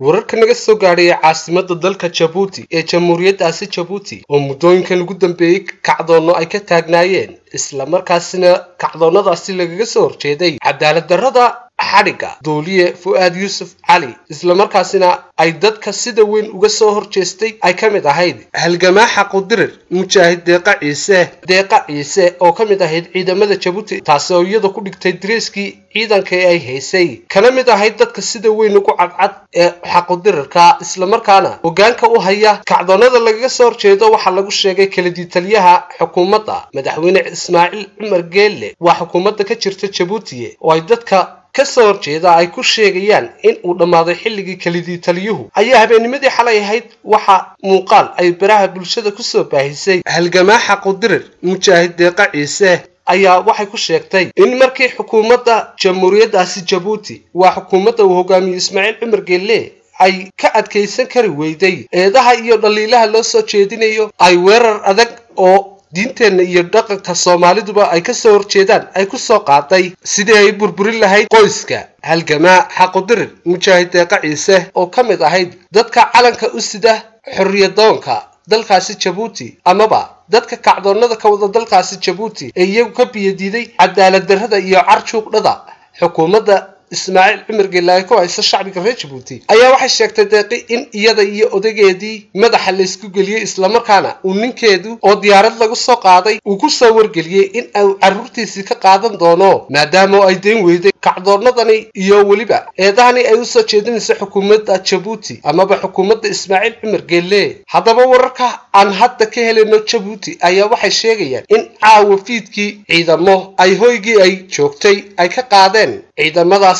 wararka naga soo gaadhaya caasimada dalka jabuuti ee jamhuuriyaddaasi jabuuti oo muddooyinkan ugu dambeeyey kacdoonno ay ka taagnaayeen islamarkaasina kacdoonnadaasi lagaga soo horjeeday cadaalad darrada xadhigga duuliye fu-aad yuusuf cali islamarkaasina ay dadka sida weyn uga soo horjeestay ay ka mid ahayd halgamaa xaqudirir mujaahid deeqa ciise. Deeqa ciise oo ka mid ahayd ciidamada jabuuti taasi oo iyada ku dhigtay dariiskii ciidanka ee ay haysay. Kana mid ahayd dadka sida weyn ugu cadcad ee xaqudirirka islamarkaana hoggaanka u haya kacdoonnada lagaga soo horjeedo waxaa lagu sheegay kaladiitaliyaha xukuumadda. Madaxweyne ismaaciil cumar geelle waa xukuumadda ka jirta jabuuti oo ay dadka ka soo horjeeda ay ku sheegayaan in uu dhammaaday xilligii kelidii taliyuhu. Ayaa habeennimadii xalay ahayd waxa muuqaal ay baraha bulshada ku soo baahisay. Halgamaa xaqudirir mujaahid deeqa ciise ayaa waxay ku sheegtay in markii xukuumadda jamhuuriyaddaasi jabuuti waa xukuumadda uu hogaamiyey ismaaciil cumar geelle ay ka adkaysan kari weyday. Eedaha iyo dhaliilaha loo soo jeedinayo ay weerar adag oo diinteenna iyo dhaqanka soomaaliduba ay ka soo horjeedaan ay ku soo qaaday sidii ay burburin lahayd qoyska. Halgamaa xaqudirir mujaahid deeqa ciise oo ka mid ahayd dadka calanka u sida xorriyadoonka dalkaasi jabuuti amaba dadka kacdoonnada ka wada dalkaasi jabuuti ee iyagu ka biyadiiday cadaalad darrada iyo carjuuqdhada xukuumadda ismaaciil cumar geelaaye ku haysta shacbiga reer jabuuti. Ayaa waxay sheegtay deeqi in iyada iyo odageedii madaxa laysku geliyey islamarkaana uu ninkeedu oo diyaarad lagu soo qaaday uu ku soo wargeliyey in uu carruurtiisii ka qaadan doono maadaama ay dayn weyday kacdoonnadani iyo weliba eedahani ay u soo jeedinaysa xukuumadda jabuuti amaba xukuumadda ismaaciil cumar geelle haddaba wararka aan hadda ka helayno jabuuti ayaa waxay sheegayaan in caawa fiidkii ciidamo ay hoygii ay joogtay ay ka qaadeen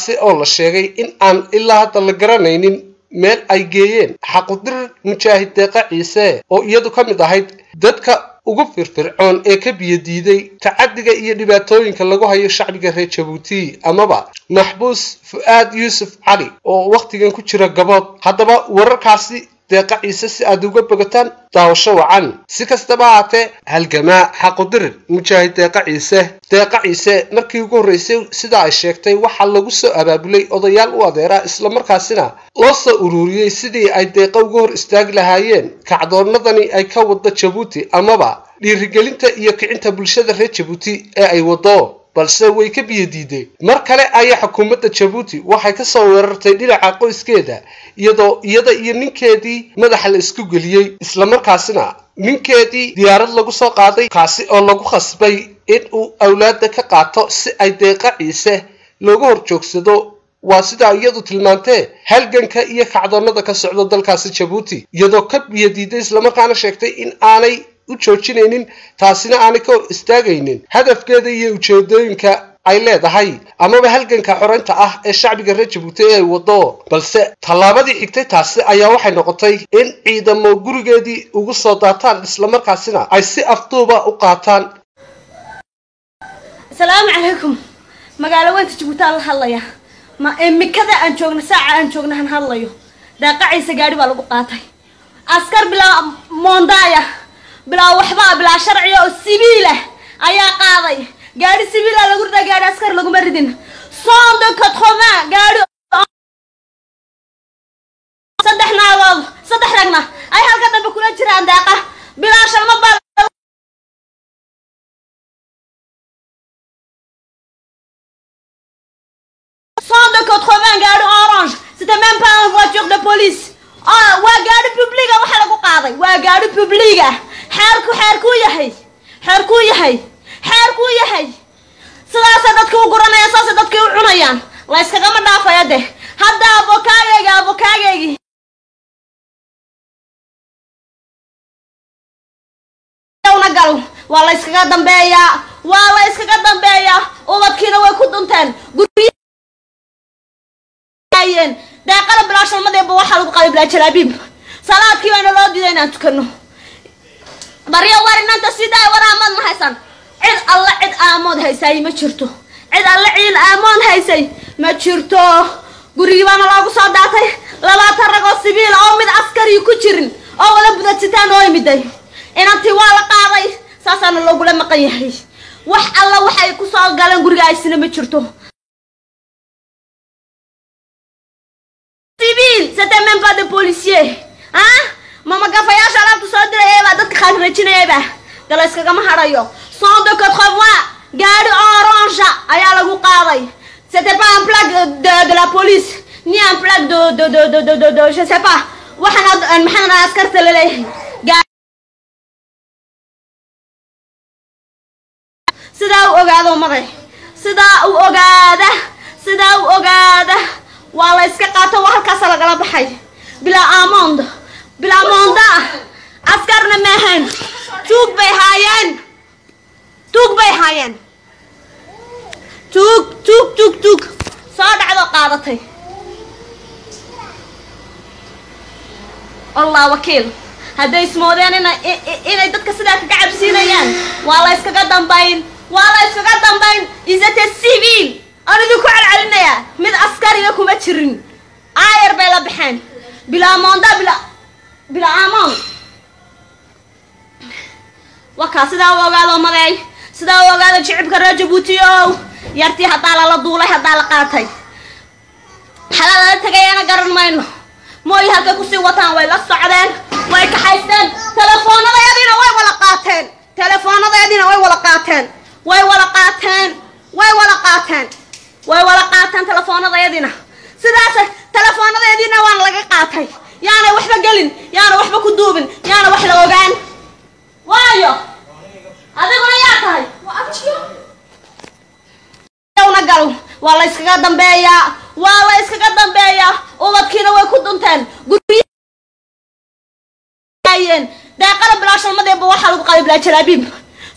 ciidamadaasi oo la sheegay in aan ilaa hadda la garanaynin meel ay geeyeen. Xaqudirir mujaahid deeqa ciise oo iyadu ka mid ahayd dadka ugu firfircoon ee ka biyadiiday tacadiga iyo dhibaatooyinka lagu hayo shacbiga reer jabuuti amaba maxbuus fu-aad yuusuf cali oo wakhtigan ku jira gabood. Haddaba wararkaasi deeqa ciise si aad uga bogataan daawasho wacan. Si kastaba ahaatee halgamaa xaqudirir mujaahid deeqa ciise. Deeqa ciise markii ugu horreysay sidaa ay sheegtay waxaa lagu soo abaabulay odayaal u adeera islamarkaasina loo soo ururiyey sidii ay deeqa uga hor istaagi lahaayeen. Kacdoonnadani ay ka waddo jabuuti amaba dhiirigelinta iyo kicinta bulshada reer jabuuti ee ay waddo balse way ka biyadiideen mar kale ayaa xukuumadda jabuuti waxay ka soo weerartay dhinaca qoyskeeda iyadoo iyada iyo ninkeedii madaxa la isku geliyey. Islamarkaasina ninkeedii diyaarad lagu soo qaaday kaasi oo lagu khasbay in uu awlaadda ka qaato si ay deeqa ciise looga hor joogsado waa sidaa iyadu tilmaantee halganka iyo kacdoonnada ka socda dalkaasi jabuuti iyadoo ka biyadiiday islamarkaana sheegtay in aanay u joojinaynin taasina aanay ka hor istaagaynin hadafkeeda iyo ujeedooyinka ay leedahay amaba halganka xoreynta ah ee shacbiga reer jabuuti ee ay waddo balse tallaabadii xigtay taasi ayaa waxay noqotay. In ciidamo gurigeedii ugu soo daataan islamarkaasina ay si afduuba u qaataan asalaamu calaykum magaalo jabuuti aan la hadlaya ma imikada aan joogna saaca aan joogna hadlayo daaqaciisa gaadhi baa lagu qaatay. Askar bilaa moondaaya bilaa waxbaa bilaa sharciya oo sibiilah ayaa qaaday. Gaadhi sibiila lagu ridaa gaadhi askar laguma ridin. Sonde quatre-vingt gaadhi saddex naagood saddex ragna. Ay halka dambe kula jiraan daaqa. Bilaa shalma baa sonde quatre-vingt gaadhi orange. C'était même pas une voiture de police. Waa gaadhi publiga waxa lagu qaaday. Waa gaadhi publiga xeerku xeerkuu yahay xeerkuu yahay xeerkuu yahay. Sidaasay dadka u guranayaan saasay dadkii u cunayaan. Layskagama dhaafaya deh. Hadda abokaageyga abokaageygi na gal waa la yskaga dambeeyaa. Waa la yskaga dambeeyaa. Ubadkiina way ku dunteen. Guryen deeqana bilaa shalmadeeba waxaa lagu qaday bilaa jalaabiib salaadkii bayna loo diiday inaan tukano baryo war inanta sidaa waraamad ma haysan? Cid alle cid aamood haysay ma jirto. Cid alle ciid aamoon haysay ma jirto. Gurigii baana loogu soo daatay. Labaatan rag oo sibiila oo mid askari ku jirin oo wada budadsitaan oo imiday inantii waa la qaaday saasaana loogula maqan yahay. Wax alla waxay ku soo galeen guriga aysina ma jirto. Civil pas des policiers ah mama gafayaasha alaabta soo dirayay baa dadka khaanrajinayay baa dala iskagama hadhayo cent de quatre-vingts gaari orange ayaa lagu qaaday. C'était pas un plaque de, de la police ni un plaque de de de de de, de, de je sais pas. Waxaan maxaan askarta la leeyahay sidaa u ogaado maday sidaa u ogaada sidaa u ogaada. Waa la iska qaato halkaasa lagala baxay. Bilaa amond bilaa monda askarna maahan tuug bay haayeen tuug bay haayeen tuug tuug tuug tuug soo dhacdo qaadatay. Allah wakiil. Hadday ismoodeen ina inay dadka sidaa kaga cabsiinayaan. Waa la yskaga dambayn. Waa la yskaga dambayn. Isate civil aan idinku celcelinayaa mid askariga kuma jirin. Aayar bay la baxeen. Bilaa monda bila bilaa amon wakaa sidaa u ogaado madeey sidaa u ogaado jicibka reer jabuuti yartii haddaa lala duulay haddaa la qaatay. Lala tegayana garan mayno. Mooy halkay ku sii wataan way la socdeen way kaxaysteen telefoonadayadiina way wala qaateen. Telefoonadayadiina way wala qaateen. Way wala qaateen. Way wala qaateen. Way wala qaateen telefoonadayadiina sidaas telefoonadayadiina waana laga qaatay yaanay waxba gelin yaana waxba ku duubin yaana wax la ogaan. Waayo adiguna yaa tahay. Na gal waa la yskaga dambeeyaa waa la yskaga dambeeyaa ubadkiina way ku dunteen. Guryen deeqada bilaashalmadeeba waxaa lagu qaday bilaa jalaabiib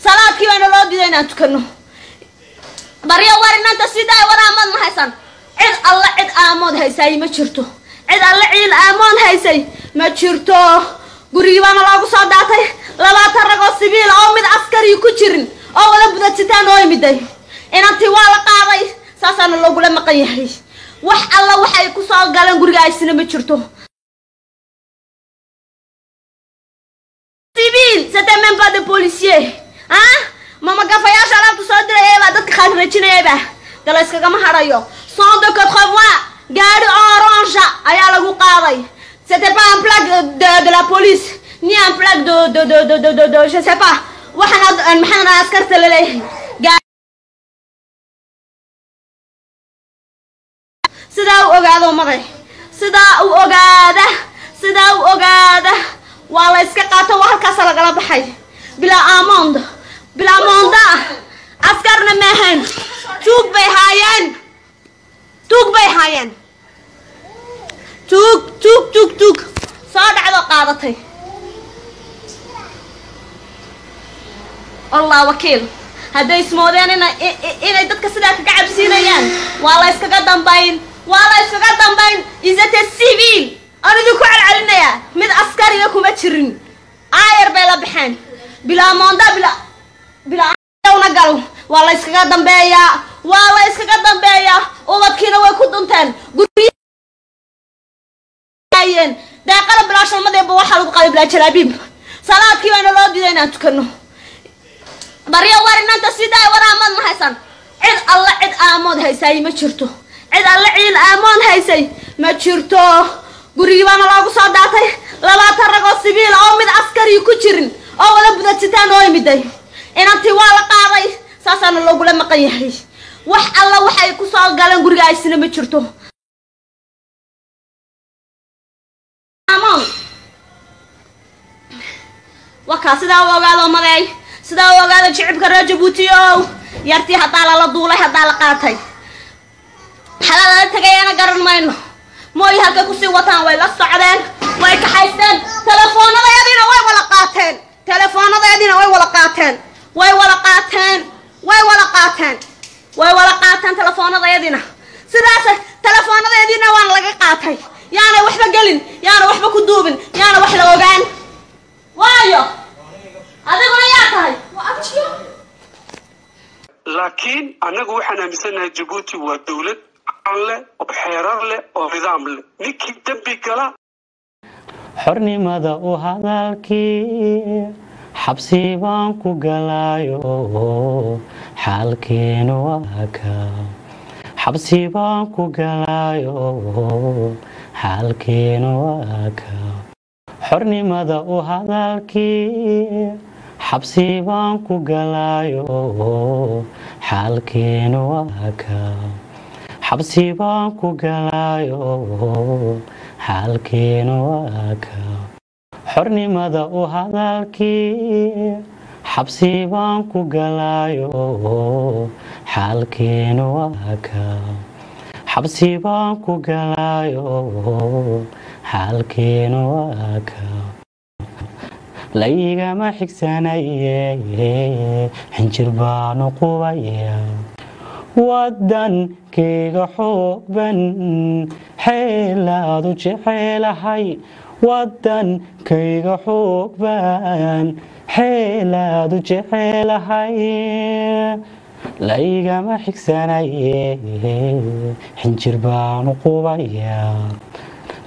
salaadkii bayna loo diiday inaan tukano baryo war inanta sidaa waraamad ma haysan cid alle cid aamood haysay ma jirto cid alle ciil aamoon haysay. Ma jirto. Gurigii baana loogu soo daatay. Labaatan ragoo sibiil oo mid askari ku jirin. Oo wada budadsitaan oo imiday. Inantii waa la qaaday saasaana loogula maqan yahay. Wax alla waxay ku soo galeen guriga aysina ma jirto. Civil c'était même pas des policiers ah mama gafayaasha alaabta soo dirayay baa dadka khaanrajinayay baa. Dala iskagama hadhayo cent de quatre-vingts gaari orange ayaa lagu qaaday c'était pas un plaque de, de la police ni un plaque de de de de de, de, je sais pas. Waxaan maxaan askarta la leeyahay sidaa u ogaado maday sidaa u ogaada sidaa u ogaada. Waa la yska qaato waa halkaasa lagala baxay. Bilaa amond bilaa monda askarna maahan tuug bay haayeen. Tuug bay haayeen soo dhacdo qaadatay. Allah wakiil. Hadday ismoodeen ina inay dadka sidaa kaga cabsiinayaan. Waa la yskaga dambayn waa la dambayn. Isate civil aan idinku celcelinayaa mid askariga kuma jirin. Aayar bay la baxeen. Bilaa monda bila bilana gal waa la yskaga dambeeyaa waa la yskaga dambeeyaa. Ubadkiina way ku dunteen guryen deeqada bilaashalmadeeba waxaa lagu qaday bilaa jalaabiib salaadkii bayna loo diiday inaan tukano baryo war inanta sidaa waraamad ma haysan cid alle cid aamood haysay ma jirto. Cid alle ciil aamoon haysay ma jirto. Gurigii baana loogu soo daatay. Labaatan ragoo sibiil oo mid askari ku jirin. Oo wada budadsitaan oo imiday. Inantii waa la qaaday. Saasaana loogula maqan yahay. Wax alla waxay ku soo galeen guriga aysina ma jirto wakaa sidaa u ogaado madeey sidaa u ogaado jicibka reer jabuuti yartii haddaa lala duulay haddaa la qaatay. Lala tegayana garan mayno. Mooy halkay ku sii wataan way la socdeen way kaxaysteen telefoonadayadiina way wala qaateen. Telefoonadayadiina way wala qaateen. Way wala qaateen. Way wala qaateen. Way wala qaateen telefoonadayadiina sidaas telefoonadayadiina waana laga qaatay. Yaanay waxba gelin yaana waxba ku duubin. Yaana wax la ogaan. Waayo! Adiguna yaa tahay. Laakiin annagu waxaan aaminsanahay jabuuti waa dowlad aan leh oo xeerar leh oo nidaam leh. Ninkii dembi gala. Xornimada u hadalkii xabsi baan ku galaayo xaalkeenu waa ka. Xabsi baan ku galaayo xaalkeenu waa xornimada u hadalkii. Xabsi baan ku galaayo. Xaalkeenu waa xabsi baan ku galaayo. Xaalkeenu waa xornimada u hadalkii. Xabsi baan ku galaayo. Xaalkeenu waa xabsi baan ku galaayo xaalkeenu waa laygama xigsanaye xinjir baanu qubaya wadankayga xoogban xeelaadu jecelahay. Wadankayga xoogban xeelaadu jecelahay laygama xigsanaye xinjir baanu qubaya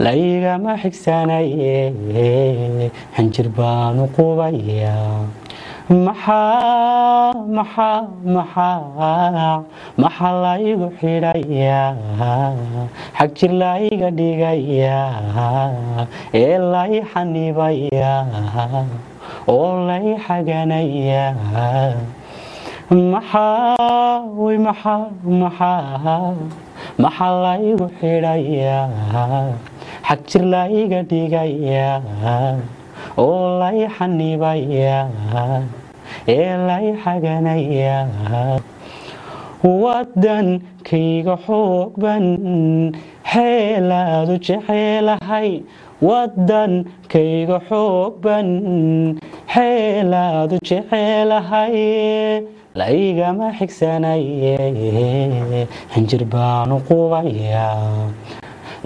laygama xigsanaye xinjir baanu qubaya maxaa maxaa maxaa laygu xidhaya xag jir layga dhigaya ee lay xanibaya oo lay xaganaya maxaa laygu xidhaya xag jir layga dhigaya oo lay xanibaya ee lay xaganaya wadankayga xoogban xeelaadu jecelahay wadankayga xoogban xeelaadu jecelahay laygama xigsanaye xinjir baanu qubaya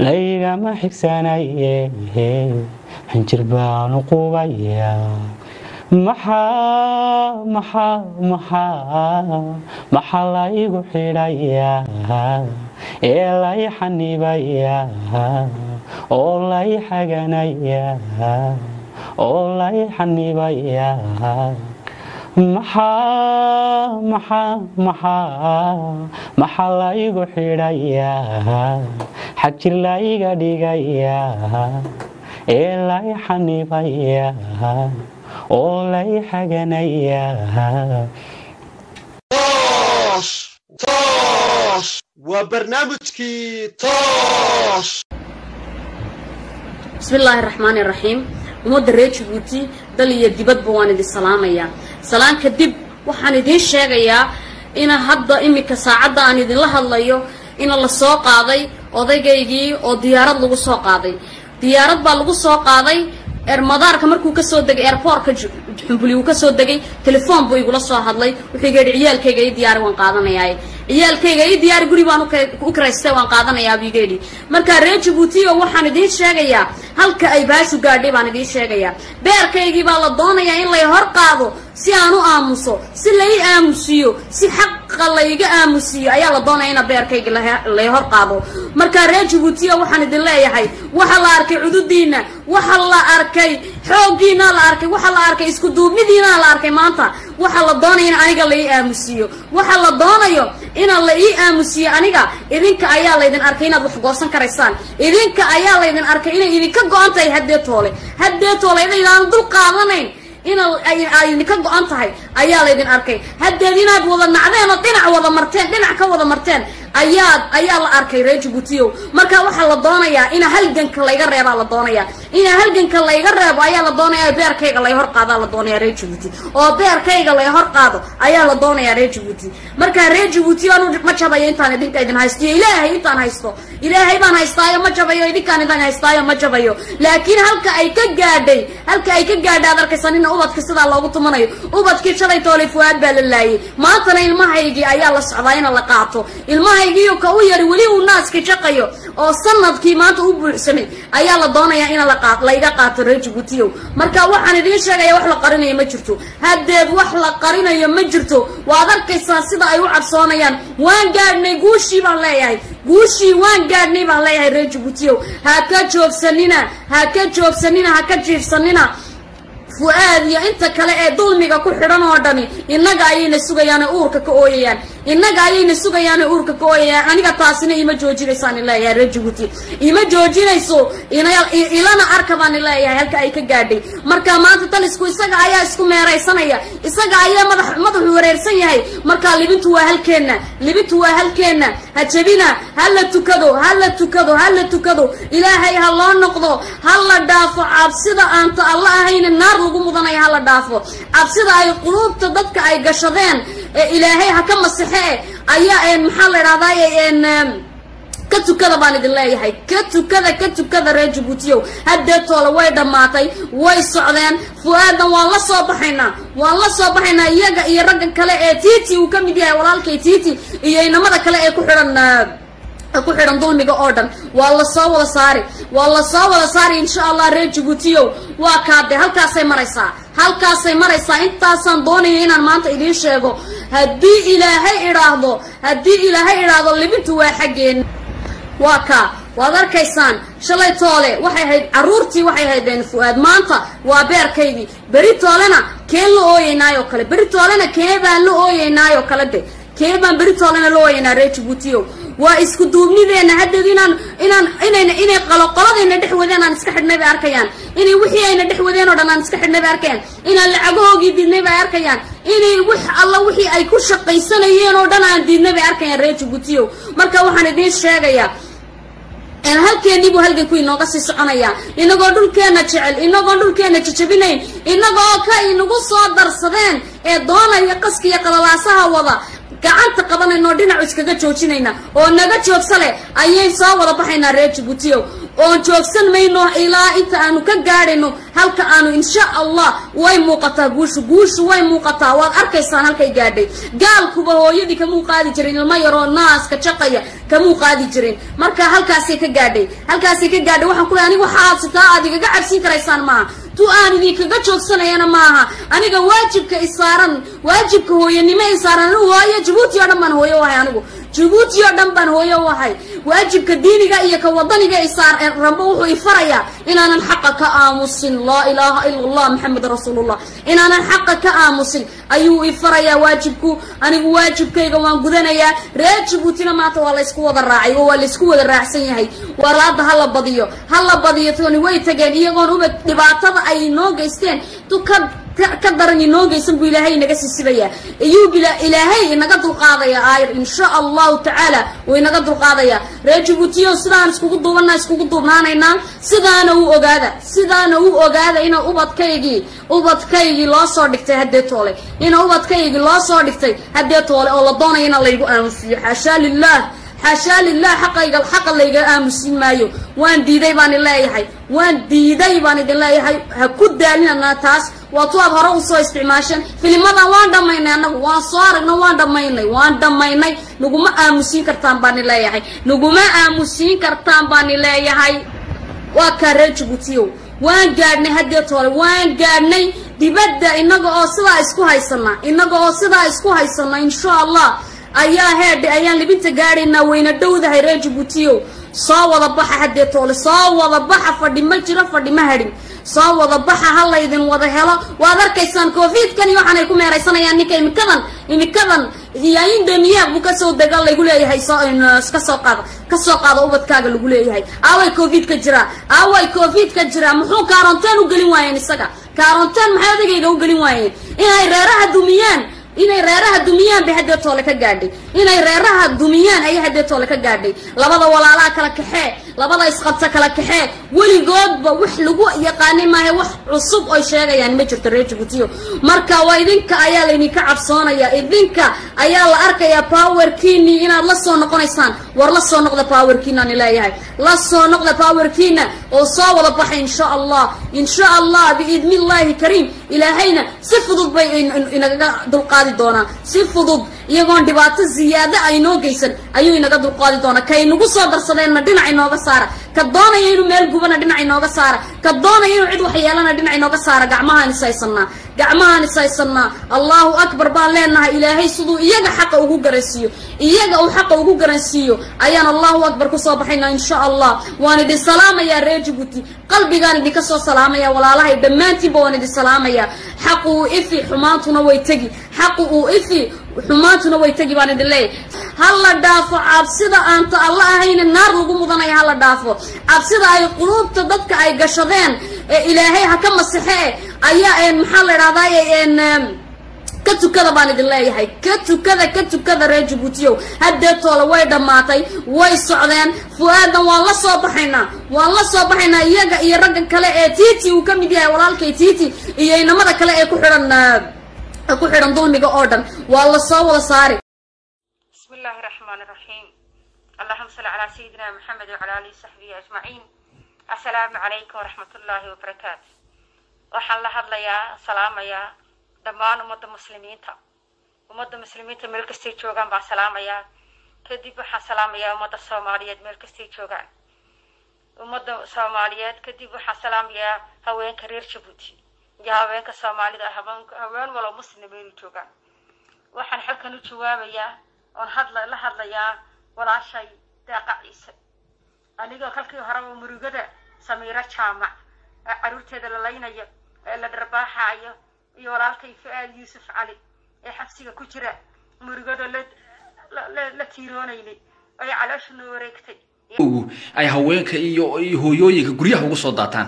laygama xigsanaye xinjir baanu qubaya maxaa laygu xidhaya ee lay xanibaya oo lay xaganaya oo lay xanibaya maxaa maxaa maxaa maxaa laygu xidhaya xag jir layga dhigaya ee lay xanibaya oo lay xaganaya toos toos waa barnaamijkii toos. Bismi illaahi raxmaani iraxiim ummadda reer jabuuti dal iyo dibadba waan idin salaamayaa. Salaan kadib waxaan idiin sheegayaa ina hadda iminka saacadda aan idinla hadlayo ina la soo qaaday odaygaygii oo diyaarad lagu soo qaaday. Diyaarad baa lagu soo qaaday ermadaarka markuu ka soo degay airboortka xumbuli uu ka soo degay telefoon buu igula soo hadlay. Wuxuu iga yidhi ciyaalkayga ii diyaari waan qaadanayaa ciyaalkayga ii diyaari guri baan u karaystay waan qaadanayaa yidhi. Marka reer jabuutiyo waxaan idiin sheegayaa halka ay baashu gaadhay baan idiin sheegayaa beerkaygii baa la doonayaa in lay hor qaado si aan u aamuso si lai aamusiyo si xaqa layga aamusiyo ayaa la doonaya ina beerkayga lay hor qaado. Marka reer jabuutiyo waxaan idin leeyahay waxa la arkay cududiina waxa la arkay xooggiina la arkay waxa la arkay isku duubnidiina la arkay maanta waxa la doonaya in aniga la ii aamusiiyo waxa la doonayo ina la ii aamusiiyo aniga idinka ayaa laydin arkay inaad wax goosan karaysaan. Idinka ayaa laydin arkay inay idinka go-an tahay haddee toole. Haddee toole idaydaan dul qaadanayn ina ay idinka go-an tahay ayaa laydin arkay. Haddeed inaad wada nacdeen oo dhinac wada marteen dhinac ka wada marteen ayaad ayaa la arkay reer jabuutiyow marka waxaa la doonayaa ina halganka layga reebaa la doonayaa. Ina halganka layga reebo ayaa la doonaya beerkayga lay hor qaadaa la doonaya reer jabuuti oo beerkayga lay hor qaado ayaa la doonayaa reer jabuuti marka reer jabuuti anu ma jabayo intaan idinka idin haysto. Iyo ilaahay intaan haysto. Ilaahay baan haystaayo ma jabayo. Idinkaan idin haystaayo ma jabayo. Laakiin halka ay ka gaadhay halka ay ka gaadhay aad arkaysan ina ubadka sidaa loogu tumanayo. Ubadkii shalay toolay fuaad baa la laayay. Maantana ilmahaygii ayaa la socdaa ina la qaato ilmahaygiiyo ka u yari weli uu naaska jaqayo. Oo sannadkii maanta u buuxsamay ayaa la doonayaa in layga qaato reer jabuutiyow marka waxaan idiin sheegaya wax la qarinayo ma jirto. Haddeed wax la qarinayo ma jirto. Waad arkaysaa sida ay u cabsoonayaan. Waan gaadhnay guushii baan leeyahay. Guushii waan gaadhnay baan leeyahay reer jabuutiyow ha ka joogsanina ha ka joogsanina ha ka jiifsanina fu-aad iyo inta kale ee dulmiga ku xidhan oo dhani innaga ayayna sugayaan ee uurka ka ooyayaan innaga ayayna sugayaan uurka ka ooyayaan aniga taasina ima joojinaysaan leeyahay reer ima joojinayso ilana arka baan leeyahay halka ay ka gaadhay. Marka maanta talisku isaga ayaa isku meeraysanaya. Isaga ayaa madax madaxu wareersan yahay. Marka libintu waa halkeenna libintu waa halkeenna. Ha jebina ha la tukado ha la tukado ha la tukado. Ilaahay ha loo noqdo ha la dhaafo. Cabsida aanta alla ahayna naar lagu mudanaya ha la dhaafo. Cabsida ay quluubta dadka ay gashadeen ee ilaahay ha ka masaxe ayaa maxaa la idhahdaa ka tukada baan idin leeyahay. Ka tukada ka tukada reer jabuutiyow haddeetoole way dhammaatay way socdeen. Fu-aadan waan la soo baxaynaa waan la soo baxaynaa iyaga iyo ragga kale ee titi uu ka mid yahay walaalkay titi iyo inamada kale ee ku xidhan ku xidhan dulmiga oo dhan. Waa la soo wada saari. Waa la soo wada saari insha allah reer jabuutiyow waa kaade. Halkaasay maraysaa. Halkaasay maraysaa. Intaasaan doonaya inaan maanta idiin sheego. Haddii ilaahay idhaahdo haddii ilaahay idhaahdo libintu waa xaggeen. Waa kaa waad arkaysaan. Shalay toole waxay ahayd carruurtii waxay ahaydeen fu-aad. Maanta waa beerkaydii. Beri toolena keen la ooyeynaayoo kale. Beri toolena kee baan la ooyeynaayoo kale de. Kee baan beri toolena la ooyeynaa reer jabuutiyo waa isku duubnideena haddeed inaan inaan inayna inay qoloqoladayna dhex wadeen aan iska xidhnay bay arkayaan. Inay wixii ayna dhex wadeen oo dhan aan iska xidhnay bay arkayaan. Inaan lacagahoogii diidnay bay arkayaan. Inay wix alla wixii ay ku shaqaysanayeen oo dhan aan diidnay bay arkayaan reer jabuutiyo marka waxaan idiin sheegayaa halkeennii buu halganku inooga sii soconayaa inagoo dhulkeenna jecel inagoon dhulkeenna jajabinayn inagoo ka inagu soo darsadeen ee doonaya qaska iyo qalalaasaha wada كعنت قبنا نودينا وسكجة جوتشينا ونجا جوتشلة أيه سوا ولا بحنا ريج بطيو ونجوتشن مينو إلى إنت أنو كجارينو هل كأنو إن شاء الله وين مقطع جوش جوش وين مقطع واركيسان هل كجاري قال كبهو يدي كمو قادي جرين الما يرون ناس كشقيه كمو قادي جرين مركا هل كاسيك جاري هل كاسيك جاري وحنا كلنا نقول حاصل تاعدي كجارسين كريسان معه tu aan idinkaga joogsanayana maaha. Aniga waajibka isaaran waajibka hooyanimo isaaran anigu hooyo jabuuti oo dhan baan hooyo wahay anigu jabuuti oo dhan baan hooyo wahay waajibka diiniga iyo ka wadaniga isaar rambo wuxuu ifarayaa inaanan xaqa ka aamusin laa ilaaha ila allah maxamed rasuulullah. Inaanan xaqa ka aamusin ayuu ifarayaa waajibku. Anigu waajibkayga waan gudanayaa. Reer jabuutina maanta waa laysku wada raacay oo waa laysku wada raacsan yahay. Waraada ha la badiyo ha la badiyo toni way tageen iyagoon uba dhibaatada ay noo geysteen. Tuka ka daran inoo geysan buu ilaahay inaga sisibayaa iyuu ilaahay inaga dulqaadaya aayar insha allahu tacaala wuu inaga dulqaadayaa reer jabuutiyo sidaan iskugu duubana iskugu duubnaanaynaa sidaana u ogaada sidaana u ogaada ina ubadkaygii ubadkaygii loo soo dhigtay haddee toole. Ina ubadkaygii loo soo dhigtay haddee toole oo la doonaya ina laygu aamusiyo xaashaa lilah xaashaa lilah xaqayga xaqa layga aamusin maayo. Waan diiday baan idin leeyahay waan diiday baan idin leeyahay ha ku daalinana taas waa tu aad hore u soo isticmaasheen filimadan waan dhammaynay annagu. Waan soo aragno waan dhammaynay. Waan dhammaynay. Naguma aamusiin kartaan baan i leeyahay naguma aamusiin kartaan baan i leeyahay waa kaa waan gaadhnay haddee toole waan gaadhnay dibadda inaga oo sidaa isku haysana inaga oo sidaa isku haysana insha allah ayaa heedhe ayaan libinta gaadhaynaa wayna dhowdahay reer jabuutiyow soo wada baxa haddee toole soo wada baxa fadhi ma jiro fadhi ma hadhin. Soo wada baxa ha laydin wada helo. Waad arkaysaan covidkan iyo waxaanay ku meeraysanayaan ninka imikadan imikadan. Yaindemiya buu ka soo dega laygu leeyahay ka soo qaada ka soo qaada ubadkaaga lagu leeyahay. Aaway covid ka jiraa aaway covid ka jiraa muxuu kaaronteen u gelin waayeen isaga? Kaaronteen maxay odagayga u gelin waayeen? Inay reeraha dumiyaan inay reeraha dumiyaan bay haddee toole ka gaadhay. Inay reeraha dumiyaan ayay haddee toole ka gaadhay. Labada walaalaha kala kaxee labada isqabta kala kaxee weligoodba wax lagu yaqaanay maaha wax cusub oy sheegayaan ma jirto reer jabuutiyo marka waa idinka ayaa laydinka cabsoonaya idinka ayaa la arkayaa powerkiinii inaad la soo noqonaysaan. War la soo noqda powerkiinaan leeyahay la soo noqda powerkiina oo soo wada baxay insha allah insha allah biidni illaahi kariim. Ilaahayna si fudud bay inagaga dulqaadi doonaa si fudud iyagoon dhibaato ziyaado ay noo geysan. Ayuu inaga dulqaadi doonaa. Ka inagu soo darsadeenna dhinac inooga saara? Ka doonaya inuu meel gubana dhinac inooga saara? Ka doonaya inuu cid wax yeelana dhinac inooga saara? Gacmahaan ishaysanaa gacmahaan ishaysanaa allahu akbar baan leenahay ilaahay siduu iyaga xaqa ugu garansiiyo. Iyaga uu xaqa ugu garansiiyo. Ayaan allahu akbar ku soo baxaynaa insha allah waan idin salaamayaa reer jabuuti qalbigaan idinka soo salaamaya walaalahay. Dhammaantiinba waan idin salaamayaa. Xaqu uu ifi xumaantuna way tegi. Xaqu uu ifi xumaantuna way tegi baan idin leeyahay ha la dhaafo cabsida aanta alla ahayna naar lagu mudanaya ha la dhaafo cabsida ay quluubta dadka ay gashadeen ee ilaahay ha ka masaxe ayaa maxaa la idhahdaa ka tukada baan idin leeyahay ka tukada ka tukada reer jabuutiyow haddeetoole way dhammaatay way socdeen. Fu-aadan waan la soo baxaynaa waan la soo baxaynaa iyaga iyo ragga kale ee titi uu ka mid yahay walaalkay titi iyo inamada kale ee ku xidhan ku xidhan dulmiga oo dhan. Waa la wada saari. Bismi illaahi raxmaani raxiim allahuma salli calaa sayidina maxamed wacala alihi saxbihi ajmaciin. Assalaamu calaykum waraxmat ullaahi wabarakaatu waxaan la hadlayaa salaamayaa dhammaan ummadda muslimiinta. Ummadda muslimiinta meel kastay joogaan baan salaamayaa. Kadib waxaan salaamayaa ummadda soomaaliyeed meel kastay joogaan. Ummadda soomaaliyeed kadib waxaan salaamayaa haweenka reer jabuuti iyo haweenka soomaalida haween haween walo muslim meelu joogaan. Waxaan xalkan u jawaabayaa oon hadla la hadlayaa walaashay deeqa ciise. Anigoo kalkii horeba murugada samiiro jaamac ee caruurteeda la laynayo ee la dharbaaxaayo iyo walaalkay fu-aad yuusuf cali ee xabsiga ku jira murugada la tiiroonaynay ay calooshuna wareegtay. Ay haweenka iyo iyo hooyooyinka guryaha ugu soo daataan.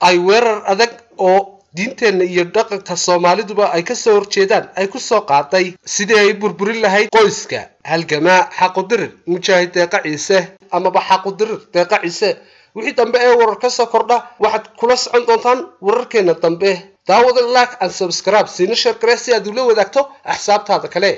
Ay weerar adag oo diinteenna iyo dhaqanka soomaaliduba ay ka soo horjeedaan ay ku soo qaaday sidii ay burburin lahayd qoyska. Halgamaa xaqudirir mujaahid deeqa ciise amaba xaqudirir deeqa ciise. Wixii dambe ee warar ka soo kordha waxaad kula socon doontaan wararkeena dambe. Daawada like and subscribe siina sheer gare si aad ula wadaagto axsaabtaada kale